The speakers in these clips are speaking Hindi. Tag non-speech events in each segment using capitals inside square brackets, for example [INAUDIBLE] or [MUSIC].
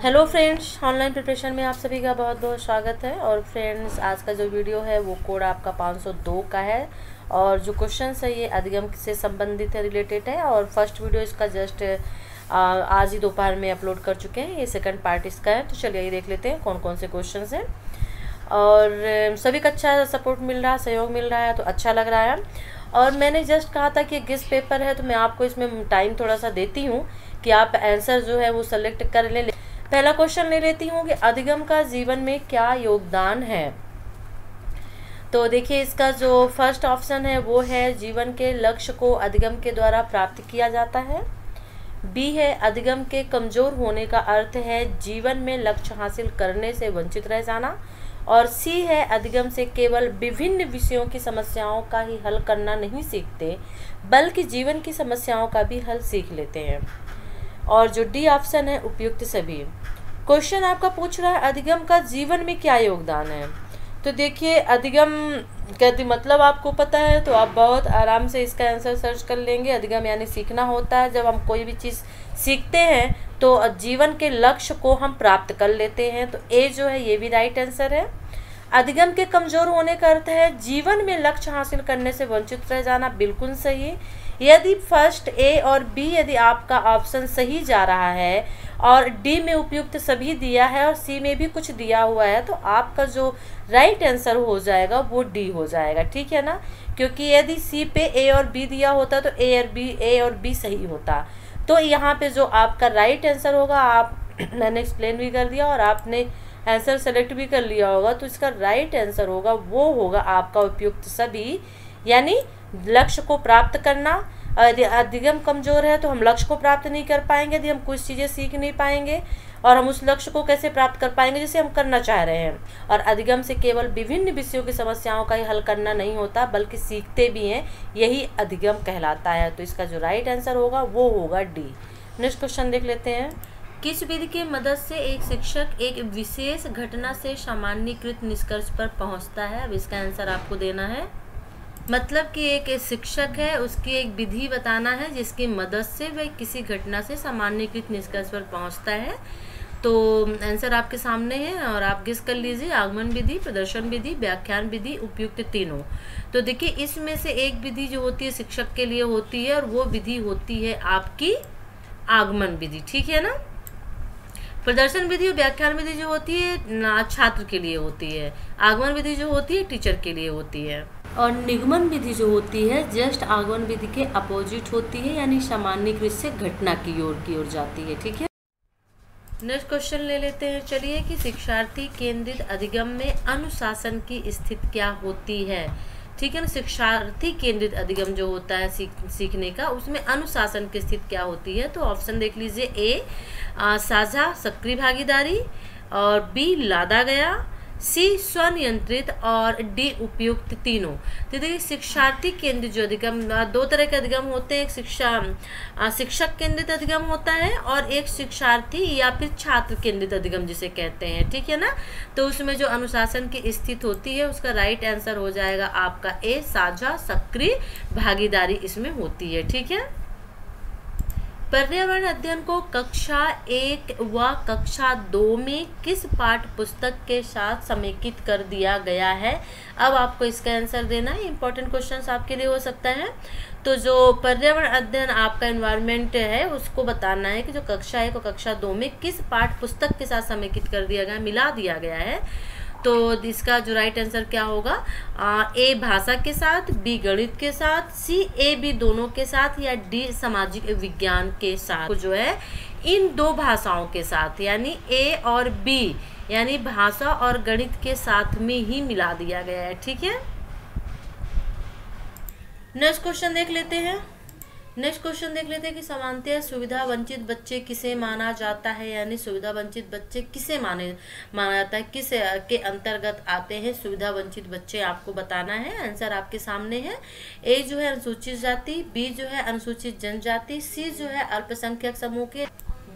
हेलो फ्रेंड्स ऑनलाइन प्रिपरेशन में आप सभी का बहुत बहुत स्वागत है और फ्रेंड्स आज का जो वीडियो है, वो कोड आपका 502 का है और जो क्वेश्चन है, ये अधिगम से संबंधित है रिलेटेड है और फ़र्स्ट वीडियो इसका जस्ट आज ही दोपहर में अपलोड कर चुके हैं, ये सेकंड पार्ट इसका है। तो चलिए ये देख लेते हैं कौन कौन से क्वेश्चन हैं। और सभी का अच्छा सपोर्ट मिल रहा है सहयोग मिल रहा है तो अच्छा लग रहा है। और मैंने जस्ट कहा था कि गिस पेपर है तो मैं आपको इसमें टाइम थोड़ा सा देती हूँ कि आप आंसर जो है, वो सेलेक्ट कर लें। पहला क्वेश्चन ले लेती हूँ कि अधिगम का जीवन में क्या योगदान है? तो देखिए, इसका जो फ़र्स्ट ऑप्शन है, वो है जीवन के लक्ष्य को अधिगम के द्वारा प्राप्त किया जाता है। बी है, अधिगम के कमज़ोर होने का अर्थ है जीवन में लक्ष्य हासिल करने से वंचित रह जाना। और सी है, अधिगम से केवल विभिन्न विषयों की समस्याओं का ही हल करना नहीं सीखते, बल्कि जीवन की समस्याओं का भी हल सीख लेते हैं। और जो डी ऑप्शन है, उपयुक्त सभी। क्वेश्चन आपका पूछ रहा है, अधिगम का जीवन में क्या योगदान है? तो देखिए, अधिगम कहती मतलब आपको पता है तो आप बहुत आराम से इसका आंसर सर्च कर लेंगे। अधिगम यानी सीखना होता है। जब हम कोई भी चीज़ सीखते हैं तो जीवन के लक्ष्य को हम प्राप्त कर लेते हैं। तो ए जो है, ये भी राइट आंसर है। अधिगम के कमज़ोर होने का अर्थ है, जीवन में लक्ष्य हासिल करने से वंचित रह जाना बिल्कुल सही। यदि फ़र्स्ट ए और बी यदि आपका ऑप्शन सही जा रहा है और डी में उपयुक्त सभी दिया है और सी में भी कुछ दिया हुआ है तो आपका जो राइट आंसर हो जाएगा वो डी हो जाएगा, ठीक है ना? क्योंकि यदि सी पे ए और बी दिया होता तो ए और बी, ए और बी सही होता। तो यहाँ पे जो आपका राइट आंसर होगा, आप [CLEARS THROAT] मैंने एक्सप्लेन भी कर दिया और आपने आंसर सेलेक्ट भी कर लिया होगा तो इसका राइट आंसर होगा, वो होगा आपका उपयुक्त सभी, यानी लक्ष्य को प्राप्त करना यदि अधिगम कमज़ोर है तो हम लक्ष्य को प्राप्त नहीं कर पाएँगे, यदि हम कुछ चीज़ें सीख नहीं पाएँगे, और हम उस लक्ष्य को कैसे प्राप्त कर पाएँगे जिसे हम करना चाह रहे हैं। और अधिगम से केवल विभिन्न विषयों की समस्याओं का ही हल करना नहीं होता, बल्कि सीखते भी हैं, यही अधिगम कहलाता है। तो इसका जो राइट आंसर होगा, वो होगा डी नेक्स्ट क्वेश्चन देख लेते हैं। किस विधि की मदद से एक शिक्षक एक विशेष घटना से सामान्यकृत निष्कर्ष पर पहुँचता है? अब इसका आंसर आपको देना है। मतलब कि एक शिक्षक है, उसकी एक विधि बताना है जिसकी मदद से वह किसी घटना से सामान्यकृत निष्कर्ष पर पहुँचता है। तो आंसर आपके सामने है और आप किस कर लीजिए। आगमन विधि, प्रदर्शन विधि, व्याख्यान विधि, उपयुक्त तीनों। तो देखिए, इसमें से एक विधि जो होती है शिक्षक के लिए होती है और वो विधि होती है आपकी आगमन विधि। ठीक है ना? प्रदर्शन विधि और व्याख्यान विधि जो होती है छात्र के लिए होती है। आगमन विधि जो होती है, टीचर के लिए होती है। और निगमन विधि जो होती है, जस्ट आगमन विधि के अपोजिट होती है, यानी सामान्यकृत से घटना की ओर की ओर जाती है, ठीक है? नेक्स्ट क्वेश्चन ले लेते हैं। चलिए कि शिक्षार्थी केंद्रित अधिगम में अनुशासन की स्थिति क्या होती है? ठीक है ना? शिक्षार्थी केंद्रित अधिगम जो होता है सीख, सीखने का, उसमें अनुशासन की स्थिति क्या होती है? तो ऑप्शन देख लीजिए। ए साझा, सक्रिय भागीदारी, और बी लादा गया सी स्वनियंत्रित और डी उपयुक्त तीनों। तो देखिए, शिक्षार्थी केंद्रित जो अधिगम, दो तरह के अधिगम होते हैं। एक शिक्षा शिक्षक केंद्रित अधिगम होता है और एक शिक्षार्थी या फिर छात्र केंद्रित अधिगम जिसे कहते हैं। ठीक है ना? तो उसमें जो अनुशासन की स्थिति होती है, उसका राइट आंसर हो जाएगा आपका ए, साझा, सक्रिय, भागीदारी इसमें होती है। ठीक है? पर्यावरण अध्ययन को कक्षा एक व कक्षा दो में किस पाठ पुस्तक के साथ समेकित कर दिया गया है? अब आपको इसका आंसर देना है। इंपॉर्टेंट क्वेश्चन आपके लिए हो सकता है। तो जो पर्यावरण अध्ययन आपका इन्वायरमेंट है, उसको बताना है कि जो कक्षा एक और कक्षा दो में किस पाठ पुस्तक के साथ समेकित कर दिया गया मिला दिया गया है। तो इसका जो राइट आंसर क्या होगा? आ, ए भाषा के साथ बी गणित के साथ सी ए बी दोनों के साथ या डी सामाजिक विज्ञान के साथ? जो है इन दो भाषाओं के साथ यानी ए और बी यानी भाषा और गणित के साथ में ही मिला दिया गया है ठीक है? नेक्स्ट क्वेश्चन देख लेते हैं। नेक्स्ट क्वेश्चन देख लेते हैं कि समानतः सुविधा वंचित बच्चे किसे माना जाता है, यानी सुविधा वंचित बच्चे किसे माने, माना जाता है? किस के अंतर्गत आते हैं? सुविधा वंचित बच्चे आपको बताना है। आंसर आपके सामने है। ए जो है अनुसूचित जाति बी जो है अनुसूचित जनजाति सी जो है अल्पसंख्यक समूह के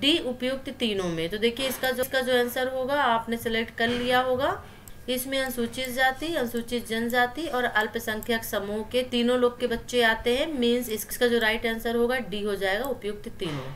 डी उपयुक्त तीनों में। तो देखिए इसका जो इसका जो आंसर होगा, आपने सेलेक्ट कर लिया होगा। इसमें अनुसूचित जाति, अनुसूचित जनजाति और अल्पसंख्यक समूह के तीनों लोग के बच्चे आते हैं। मीन्स इसका जो राइट आंसर होगा डी हो जाएगा, उपयुक्त तीनों।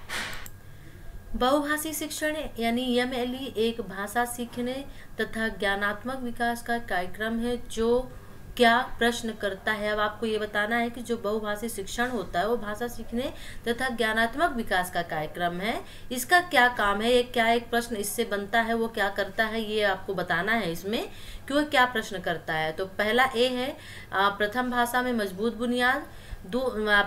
बहुभाषी शिक्षण, यानी एम एक भाषा सीखने तथा ज्ञानात्मक विकास का कार्यक्रम है, जो क्या प्रश्न करता है? अब आपको ये बताना है कि जो बहुभाषी शिक्षण होता है, वो भाषा सीखने तथा ज्ञानात्मक विकास का कार्यक्रम है। इसका क्या काम है? एक क्या एक प्रश्न इससे बनता है? वो क्या करता है? ये आपको बताना है इसमें कि वो क्या प्रश्न करता है। तो पहला ए है प्रथम भाषा में मज़बूत बुनियाद। दो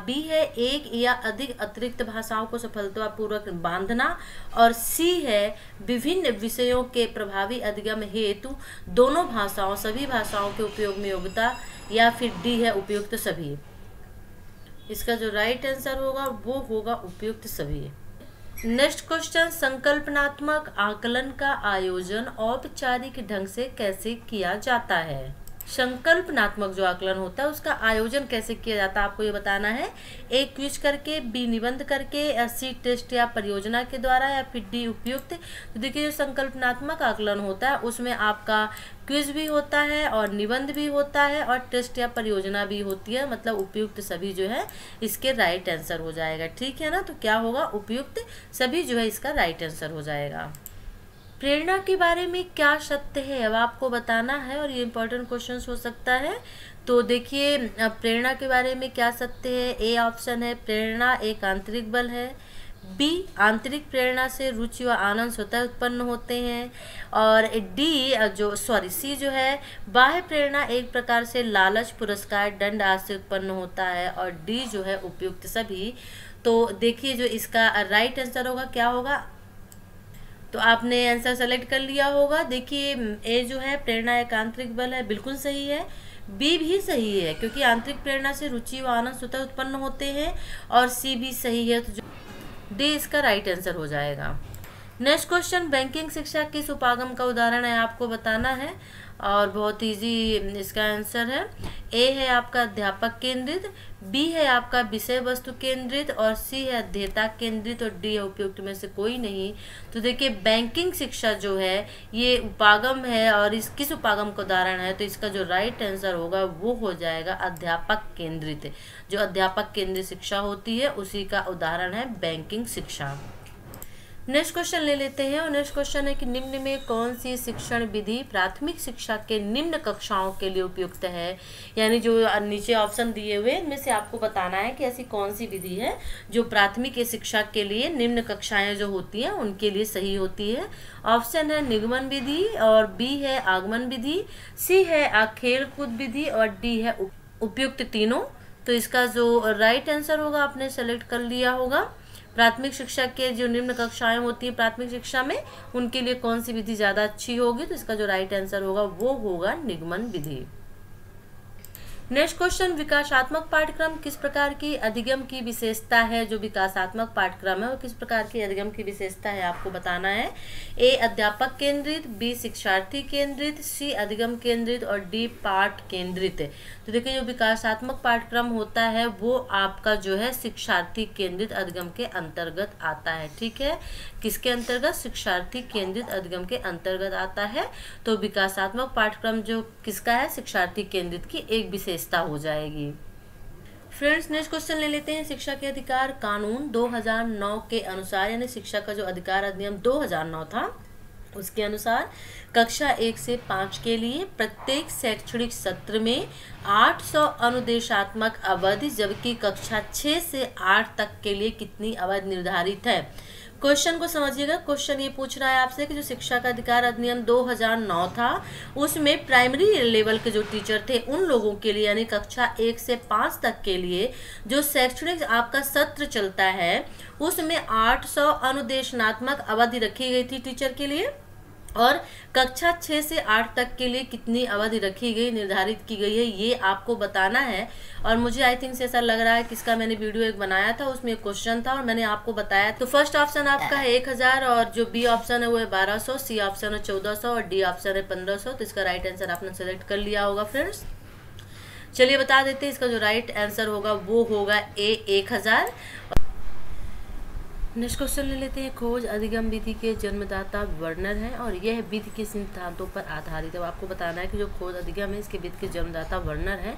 बी है, एक या अधिक अतिरिक्त भाषाओं को सफलतापूर्वक बांधना। और सी है, विभिन्न विषयों के प्रभावी अधिगम हेतु दोनों भाषाओं, सभी भाषाओं के उपयोग में योग्यता या फिर डी है उपयुक्त सभी। इसका जो राइट आंसर होगा, वो होगा उपयुक्त सभी। नेक्स्ट क्वेश्चन संकल्पनात्मक आकलन का आयोजन औपचारिक ढंग से कैसे किया जाता है? संकल्पनात्मक जो आकलन होता है, उसका आयोजन कैसे किया जाता है, आपको ये बताना है। ए क्विज करके बी निबंध करके, या सी टेस्ट या परियोजना के द्वारा, या फिर डी उपयुक्त। तो देखिए, जो संकल्पनात्मक आकलन होता है, उसमें आपका क्विज भी होता है और निबंध भी होता है और टेस्ट या परियोजना भी होती है। मतलब उपयुक्त सभी जो है, इसके राइट आंसर हो जाएगा। ठीक है ना? तो क्या होगा? उपयुक्त सभी जो है, इसका राइट आंसर हो जाएगा। प्रेरणा के बारे में क्या सत्य है? अब आपको बताना है और ये इम्पोर्टेंट क्वेश्चन हो सकता है। तो देखिए प्रेरणा के बारे में क्या सत्य है? ए ऑप्शन है, प्रेरणा एक आंतरिक बल है। बी आंतरिक प्रेरणा से रुचि व आनंद स्वतः उत्पन्न होते हैं। और डी जो सॉरी सी जो है, बाह्य प्रेरणा एक प्रकार से लालच, पुरस्कार, दंड आदि से उत्पन्न होता है और डी जो है, उपयुक्त सभी। तो देखिए, जो इसका राइट आंसर होगा, क्या होगा? तो आपने आंसर सेलेक्ट कर लिया होगा। देखिए ए जो है, प्रेरणा एक आंतरिक बल है, बिल्कुल सही है। बी भी सही है, क्योंकि आंतरिक प्रेरणा से रुचि व आनंद स्वतः उत्पन्न होते हैं, और सी भी सही है तो डी इसका राइट आंसर हो जाएगा। नेक्स्ट क्वेश्चन बैंकिंग शिक्षा किस उपागम का उदाहरण है, आपको बताना है, और बहुत इजी इसका आंसर है। ए है आपका अध्यापक केंद्रित, बी है आपका विषय वस्तु केंद्रित और सी है अध्येता केंद्रित और डी है उपयुक्त में से कोई नहीं। तो देखिए, बैंकिंग शिक्षा जो है, ये उपागम है और इस, किस उपागम का उदाहरण है? तो इसका जो राइट आंसर होगा, वो हो जाएगा अध्यापक केंद्रित। जो अध्यापक केंद्रित शिक्षा होती है, उसी का उदाहरण है बैंकिंग शिक्षा। नेक्स्ट क्वेश्चन ले लेते हैं और नेक्स्ट क्वेश्चन है कि निम्न में कौन सी शिक्षण विधि प्राथमिक शिक्षा के निम्न कक्षाओं के लिए उपयुक्त है? यानी जो नीचे ऑप्शन दिए हुए, इनमें से आपको बताना है कि ऐसी कौन सी विधि है जो प्राथमिक शिक्षा के लिए निम्न कक्षाएँ जो होती हैं, उनके लिए सही होती है? ऑप्शन है निगमन विधि और बी है आगमन विधि सी है खेल कूद विधि और डी है उपयुक्त तीनों। तो इसका जो राइट आंसर होगा, आपने सेलेक्ट कर लिया होगा। प्राथमिक शिक्षा के जो निम्न कक्षाएँ होती हैं प्राथमिक शिक्षा में, उनके लिए कौन सी विधि ज़्यादा अच्छी होगी? तो इसका जो राइट आंसर होगा, वो होगा निगमन विधि। नेक्स्ट क्वेश्चन विकासात्मक पाठ्यक्रम किस प्रकार की अधिगम की विशेषता है? जो विकासात्मक पाठ्यक्रम है, वो किस प्रकार की अधिगम की विशेषता है आपको बताना है? ए अध्यापक केंद्रित बी शिक्षार्थी केंद्रित सी अधिगम केंद्रित और डी पाठ केंद्रित। तो देखिए, जो विकासात्मक पाठ्यक्रम होता है, वो आपका जो है शिक्षार्थी केंद्रित अधिगम के अंतर्गत आता है, ठीक है? किसके अंतर्गत? शिक्षार्थी केंद्रित अधिगम के अंतर्गत आता है। तो विकासात्मक पाठ्यक्रम जो किसका है? शिक्षार्थी केंद्रित की एक विशेषता हो जाएगी। फ्रेंड्स नेक्स्ट क्वेश्चन ले लेते हैं। शिक्षा के अधिकार कानून 2009 के अनुसार, यानी शिक्षा का जो अधिकार अधिनियम 2009 था, उसके अनुसार कक्षा एक से पाँच के लिए प्रत्येक शैक्षणिक सत्र में 800 अनुदेशात्मक अवधि, जबकि कक्षा छः से आठ तक के लिए कितनी अवधि निर्धारित है? क्वेश्चन को समझिएगा। क्वेश्चन ये पूछ रहा है आपसे कि जो शिक्षा का अधिकार अधिनियम 2009 था, उसमें प्राइमरी लेवल के जो टीचर थे, उन लोगों के लिए, यानी कक्षा एक से पाँच तक के लिए जो शैक्षणिक आपका सत्र चलता है, उसमें 800 अनुदेशनात्मक अवधि रखी गई थी टीचर के लिए। और कक्षा छः से आठ तक के लिए कितनी अवधि रखी गई, निर्धारित की गई है, ये आपको बताना है। और मुझे आई थिंक ऐसा लग रहा है कि इसका मैंने वीडियो एक बनाया था, उसमें एक क्वेश्चन था और मैंने आपको बताया तो फ़र्स्ट ऑप्शन आपका है एक हज़ार और जो बी ऑप्शन है वो है बारह सौ सी ऑप्शन है चौदह सौ और डी ऑप्शन है पंद्रह सौ। तो इसका राइट आंसर आपने सेलेक्ट कर लिया होगा फ्रेंड्स चलिए बता देते हैं, इसका जो राइट आंसर होगा वो होगा ए एक हज़ार। नेक्स्ट क्वेश्चन ले लेते हैं, खोज अधिगम विधि के जन्मदाता वर्नर है और यह विधि के सिद्धांतों पर आधारित है। आपको बताना है कि जो खोज अधिगम है, इसके विधि के जन्मदाता वर्नर है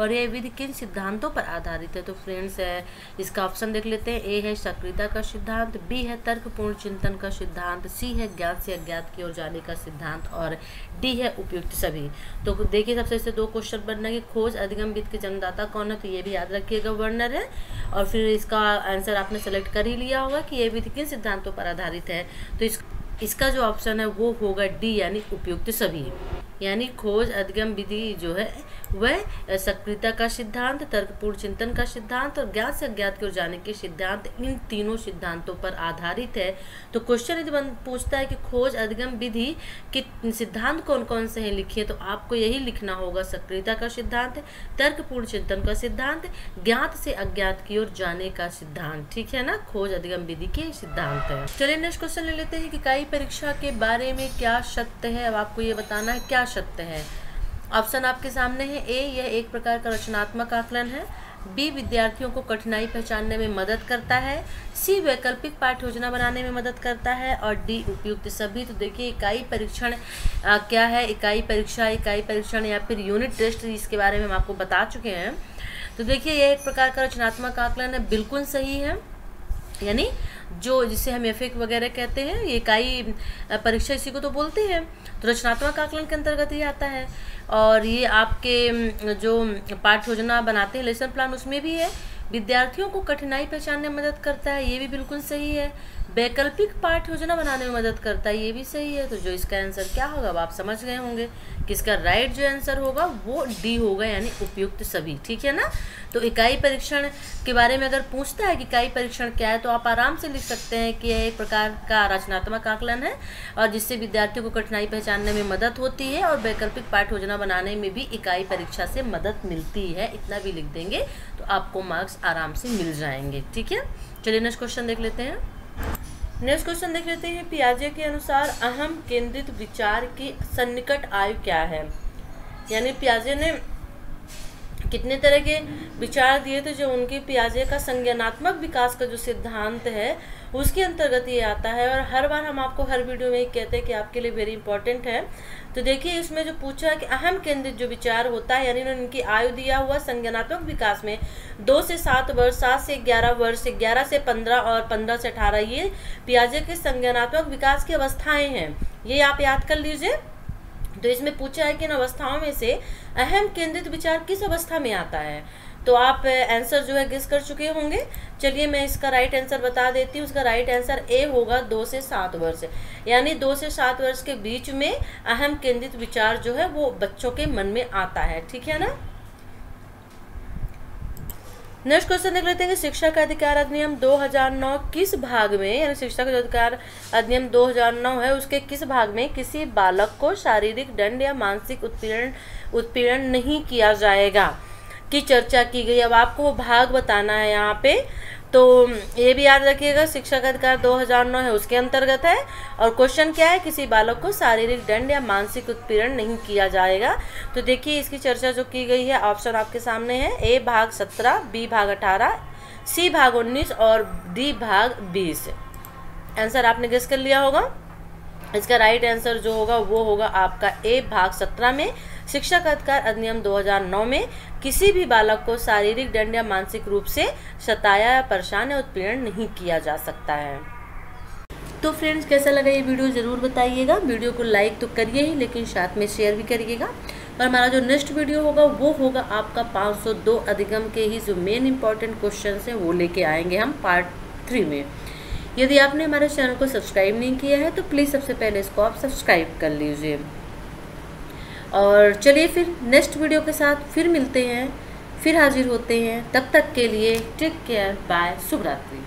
और यह विधि किन सिद्धांतों पर आधारित है। तो फ्रेंड्स है इसका ऑप्शन देख लेते हैं। ए है सक्रियता का सिद्धांत, बी है तर्कपूर्ण चिंतन का सिद्धांत, सी है ज्ञान से अज्ञात की ओर जाने का सिद्धांत और डी है उपयुक्त सभी। तो देखिए सबसे इससे दो क्वेश्चन बनना है खोज अधिगम विधि के जन्मदाता कौन है तो ये भी याद रखिएगा वर्नर है और फिर इसका आंसर आपने सेलेक्ट कर ही लिया होगा। कि ये विधि किन सिद्धांतों पर आधारित है? तो इस, इसका जो ऑप्शन है वो होगा डी यानी उपयुक्त सभी। यानी खोज, अधिगम, विधि जो है वह सक्रियता का सिद्धांत, तर्कपूर्ण चिंतन का सिद्धांत और ज्ञात से अज्ञात की ओर जाने के सिद्धांत, इन तीनों सिद्धांतों पर आधारित है। तो क्वेश्चन यदि पूछता है कि खोज, अधिगम, विधि के सिद्धांत कौन कौन से हैं लिखिए तो आपको यही लिखना होगा। सक्रियता का सिद्धांत, तर्कपूर्ण चिंतन का सिद्धांत, ज्ञात से अज्ञात की ओर जाने का सिद्धांत। ठीक है ना? खोज, अधिगम, विधि के सिद्धांत है। चलिए नेक्स्ट क्वेश्चन ले लेते हैं कि इकाई परीक्षा के बारे में क्या सत्य है? अब आपको ये बताना है क्या सत्य है। ऑप्शन आपके सामने है। ए, यह एक प्रकार का रचनात्मक आकलन है। बी, विद्यार्थियों को कठिनाई पहचानने में मदद करता है। सी, वैकल्पिक पाठ्य योजना बनाने में मदद करता है। और डी, उपयुक्त सभी। तो देखिए, इकाई परीक्षण क्या है? इकाई परीक्षा, इकाई परीक्षण या फिर यूनिट टेस्ट, इसके बारे में हम आपको बता चुके हैं। तो देखिए, यह एक प्रकार का रचनात्मक आकलन है। बिल्कुल सही है। यानी जो जिसे हम एफ़ वगैरह कहते हैं, ये इकाई परीक्षा इसी को तो बोलते हैं तो रचनात्मक आकलन के अंतर्गत ही आता है। और ये आपके जो पाठ योजना बनाते हैं लेसन प्लान उसमें भी है। विद्यार्थियों को कठिनाई पहचानने में मदद करता है, ये भी बिल्कुल सही है। वैकल्पिक पाठ योजना बनाने में मदद करता है, ये भी सही है। तो जो इसका आंसर क्या होगा अब आप समझ गए होंगे। कि इसका राइट जो आंसर होगा, वो डी होगा, यानी उपयुक्त सभी। ठीक है ना? तो इकाई परीक्षण के बारे में अगर पूछता है कि इकाई परीक्षण क्या है तो आप आराम से लिख सकते हैं कि यह एक प्रकार का रचनात्मक आकलन है और जिससे विद्यार्थियों को कठिनाई पहचानने में मदद होती है और वैकल्पिक पाठ योजना बनाने में भी इकाई परीक्षा से मदद मिलती है। इतना भी लिख देंगे तो आपको मार्क्स आराम से मिल जाएँगे। ठीक है? चलिए नेक्स्ट क्वेश्चन देख लेते हैं। नेक्स्ट क्वेश्चन देख लेते हैं। पियाजे के अनुसार अहम केंद्रित विचार की सन्निकट आयु क्या है? यानी पियाजे ने कितने तरह के विचार दिए थे जो उनके पियाजे का संज्ञानात्मक विकास का जो सिद्धांत है उसके अंतर्गत ये आता है और हर बार हम आपको हर वीडियो में कहते हैं कि आपके लिए वेरी इंपॉर्टेंट है। तो देखिए, इसमें जो पूछा है कि अहम केंद्रित जो विचार होता है, यानी इनकी आयु दिया हुआ संज्ञानात्मक विकास में, दो से सात वर्ष, सात से ग्यारह वर्ष, ग्यारह से पंद्रह और पंद्रह से अठारह, ये पियाजे के संज्ञानात्मक विकास की अवस्थाएँ हैं। ये आप याद कर लीजिए। तो इसमें पूछा है कि इन अवस्थाओं में से अहम केंद्रित विचार किस अवस्था में आता है? तो आप आंसर जो है गेस कर चुके होंगे। चलिए मैं इसका राइट आंसर बता देती हूँ। उसका राइट आंसर ए होगा दो से सात वर्ष। यानी दो से सात वर्ष के बीच में अहम केंद्रित विचार जो है वो बच्चों के मन में आता है। ठीक है ना? नेक्स्ट क्वेश्चन देख लेते हैं कि शिक्षा का अधिकार अधिनियम 2009 किस भाग में, यानी शिक्षा का जो अधिकार अधिनियम 2009 है, उसके किस भाग में किसी बालक को शारीरिक दंड या मानसिक उत्पीड़न उत्पीड़न नहीं किया जाएगा? की चर्चा की गई। अब आपको भाग बताना है यहाँ पे। तो ये भी याद रखिएगा, शिक्षा का अधिकार 2009 है, उसके अंतर्गत है। और क्वेश्चन क्या है? किसी बालक को शारीरिक दंड या मानसिक उत्पीड़न नहीं किया जाएगा। तो देखिए, इसकी चर्चा जो की गई है ऑप्शन आपके सामने है। ए भाग 17 बी भाग 18 सी भाग 19 और डी भाग 20 आंसर आपने गेस कर लिया होगा। इसका राइट आंसर जो होगा, वो होगा आपका ए भाग सत्रह में। शिक्षा का अधिकार अधिनियम 2009 में किसी भी बालक को शारीरिक दंड या मानसिक रूप से सताया या परेशान या उत्पीड़न नहीं किया जा सकता है। तो फ्रेंड्स, कैसा लगा ये वीडियो ज़रूर बताइएगा। वीडियो को लाइक तो करिए ही, लेकिन साथ में शेयर भी करिएगा। और हमारा जो नेक्स्ट वीडियो होगा, वो होगा आपका 502 अधिगम के ही जो मेन इंपॉर्टेंट क्वेश्चन हैं, वो लेके आएँगे हम पार्ट थ्री में। यदि आपने हमारे चैनल को सब्सक्राइब नहीं किया है तो प्लीज़ सबसे पहले इसको आप सब्सक्राइब कर लीजिए। और चलिए फिर नेक्स्ट वीडियो के साथ फिर मिलते हैं, फिर हाजिर होते हैं, तब तक के लिए टेक केयर बाय शुभ रात्रि